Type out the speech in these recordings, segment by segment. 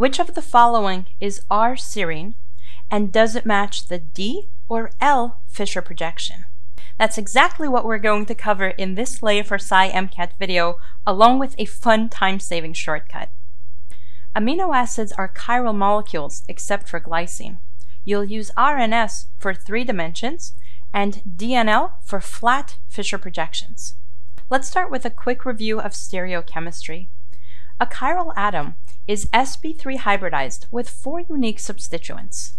Which of the following is R-serine and does it match the D or L Fischer projection? That's exactly what we're going to cover in this Leah4sci MCAT video, along with a fun time-saving shortcut. Amino acids are chiral molecules except for glycine. You'll use R and S for three dimensions and D and L for flat Fischer projections. Let's start with a quick review of stereochemistry. A chiral atom is sp3 hybridized with four unique substituents.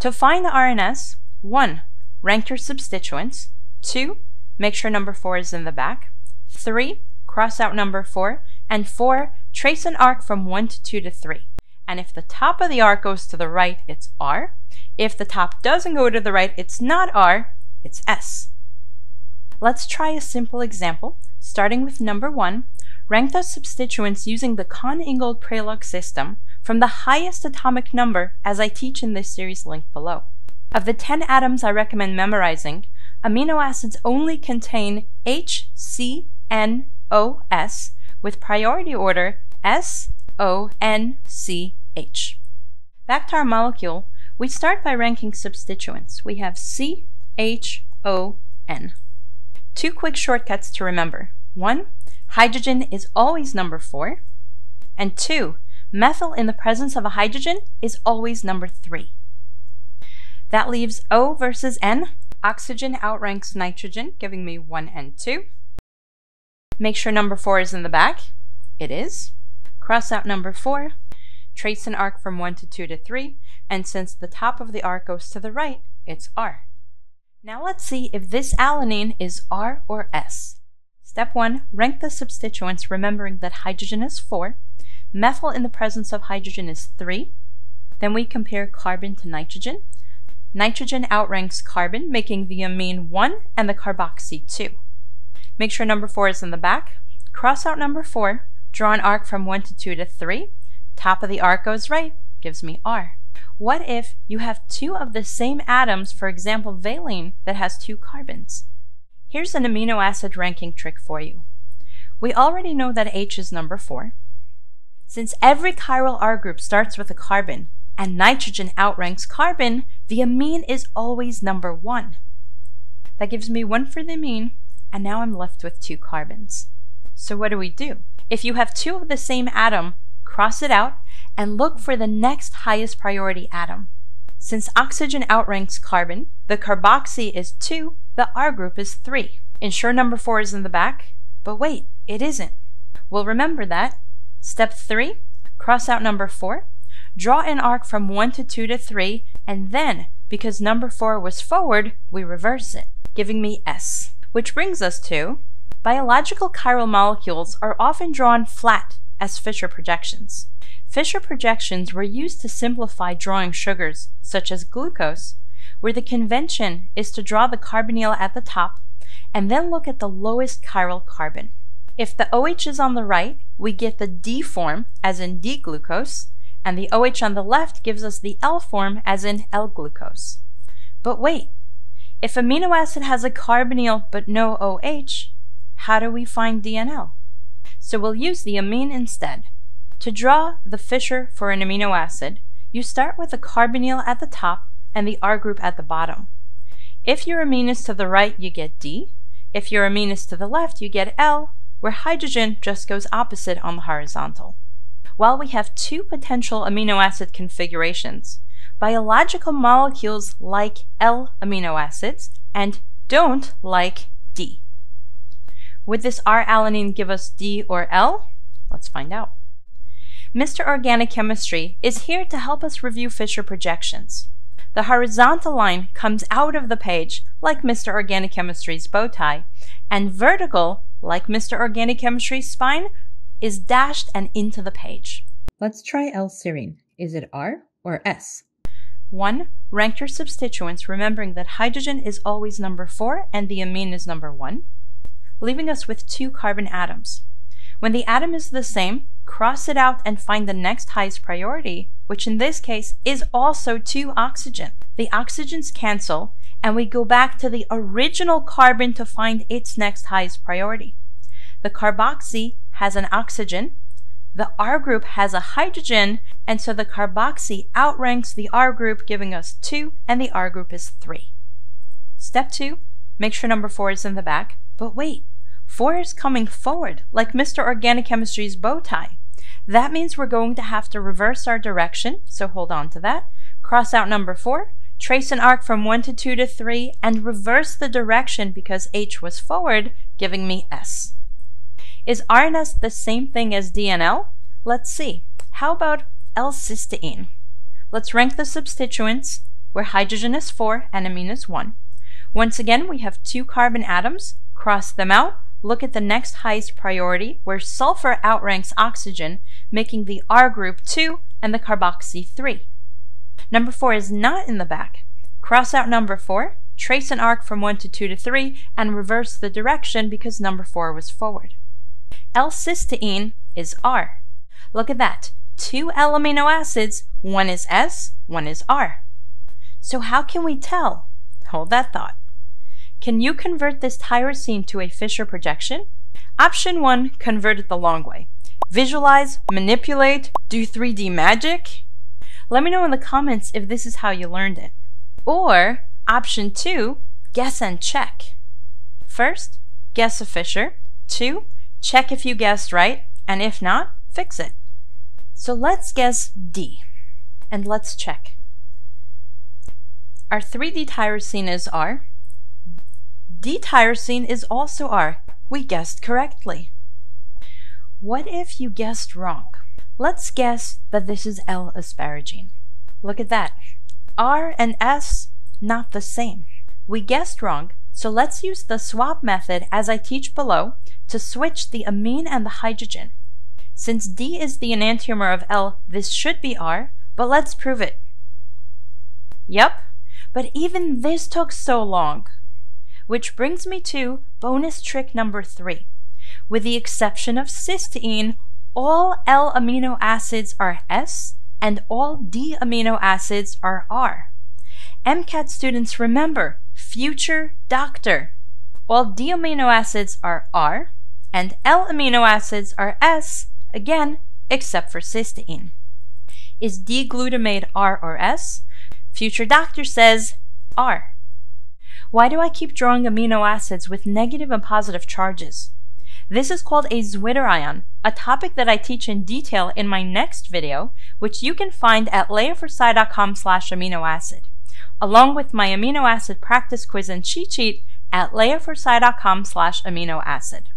To find the R and S, 1. Rank your substituents. 2. Make sure number 4 is in the back. 3. Cross out number 4. And 4. Trace an arc from 1 to 2 to 3. And if the top of the arc goes to the right, it's R. If the top doesn't go to the right, it's not R, it's S. Let's try a simple example, starting with number 1. Rank the substituents using the Cahn-Ingold-Prelog system from the highest atomic number as I teach in this series linked below. Of the 10 atoms I recommend memorizing, amino acids only contain H, C, N, O, S with priority order S, O, N, C, H. Back to our molecule, we start by ranking substituents. We have C, H, O, N. Two quick shortcuts to remember. One, hydrogen is always number four. And two, methyl in the presence of a hydrogen is always number three. That leaves O versus N. Oxygen outranks nitrogen, giving me 1 and 2. Make sure number 4 is in the back. It is. Cross out number 4. Trace an arc from 1 to 2 to 3. And since the top of the arc goes to the right, it's R. Now let's see if this alanine is R or S. Step 1. Rank the substituents remembering that hydrogen is 4, methyl in the presence of hydrogen is 3. Then we compare carbon to nitrogen. Nitrogen outranks carbon, making the amine 1 and the carboxy 2. Make sure number 4 is in the back. Cross out number 4, draw an arc from 1 to 2 to 3. Top of the arc goes right, gives me R. What if you have two of the same atoms, for example valine, that has two carbons? Here's an amino acid ranking trick for you. We already know that H is number 4. Since every chiral R group starts with a carbon, and nitrogen outranks carbon, the amine is always number one. That gives me one for the amine, and now I'm left with two carbons. So what do we do? If you have two of the same atom, cross it out and look for the next highest priority atom. Since oxygen outranks carbon, the carboxy is 2, the R group is 3. Ensure number 4 is in the back, but wait, it isn't. We'll remember that. Step 3, cross out number 4, Draw an arc from 1 to 2 to 3, and then, because number 4 was forward, we reverse it, giving me S. Which brings us to, biological chiral molecules are often drawn flat as Fischer projections. Fischer projections were used to simplify drawing sugars, such as glucose, where the convention is to draw the carbonyl at the top and then look at the lowest chiral carbon. If the OH is on the right, we get the D form, as in D-glucose, and the OH on the left gives us the L form as in L-glucose. But wait, if amino acid has a carbonyl but no OH, how do we find D and L? So we'll use the amine instead. To draw the Fischer for an amino acid, you start with the carbonyl at the top and the R group at the bottom. If your amine is to the right, you get D. If your amine is to the left, you get L, where hydrogen just goes opposite on the horizontal. While we have two potential amino acid configurations, biological molecules like L amino acids and don't like. Would this R-alanine give us D or L? Let's find out. Mr. Organic Chemistry is here to help us review Fischer projections. The horizontal line comes out of the page, like Mr. Organic Chemistry's bow tie, and vertical, like Mr. Organic Chemistry's spine, is dashed and into the page. Let's try L-serine. Is it R or S? 1. Rank your substituents, remembering that hydrogen is always number 4 and the amine is number 1, leaving us with two carbon atoms. When the atom is the same, cross it out and find the next highest priority, which in this case is also 2 oxygen. The oxygens cancel, and we go back to the original carbon to find its next highest priority. The carboxy has an oxygen, the R group has a hydrogen, and so the carboxy outranks the R group, giving us 2, and the R group is 3. Step 2, make sure number 4 is in the back. But wait, 4 is coming forward, like Mr. Organic Chemistry's bow tie. That means we're going to have to reverse our direction, so hold on to that. Cross out number 4, trace an arc from 1 to 2 to 3, and reverse the direction because H was forward, giving me S. Is R and S the same thing as D and L? Let's see. How about L-cysteine? Let's rank the substituents where hydrogen is 4 and amine is 1. Once again, we have two carbon atoms. Cross them out. Look at the next highest priority where sulfur outranks oxygen, making the R group 2 and the carboxy 3. Number 4 is not in the back. Cross out number 4, trace an arc from 1 to 2 to 3, and reverse the direction because number 4 was forward. L-cysteine is R. Look at that. Two L amino acids, one is S, one is R. So how can we tell? Hold that thought. Can you convert this tyrosine to a Fischer projection? Option 1, convert it the long way. Visualize, manipulate, do 3D magic? Let me know in the comments if this is how you learned it. Or option 2, guess and check. First, guess a Fischer. 2, check if you guessed right, and if not, fix it. So let's guess D, and let's check. Our 3D tyrosine is R. D-tyrosine is also R. We guessed correctly. What if you guessed wrong? Let's guess that this is L-asparagine. Look at that. R and S, not the same. We guessed wrong, so let's use the swap method as I teach below to switch the amine and the hydrogen. Since D is the enantiomer of L, this should be R, but let's prove it. Yep, but even this took so long. Which brings me to bonus trick number three. With the exception of cysteine, all L amino acids are S and all D amino acids are R. MCAT students remember, future doctor. All D amino acids are R and L amino acids are S, again, except for cysteine. Is D-glutamate R or S? Future doctor says R. Why do I keep drawing amino acids with negative and positive charges? This is called a zwitterion, a topic that I teach in detail in my next video, which you can find at leah4sci.com slash amino acid, along with my amino acid practice quiz and cheat sheet at leah4sci.com slash amino acid.